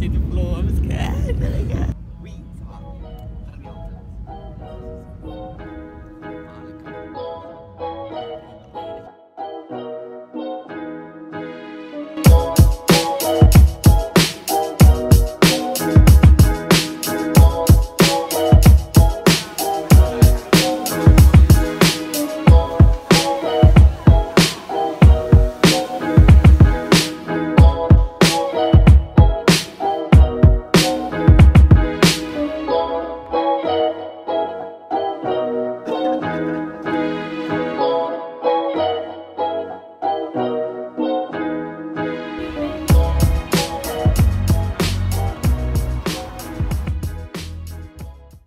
to the floor. I'm scared.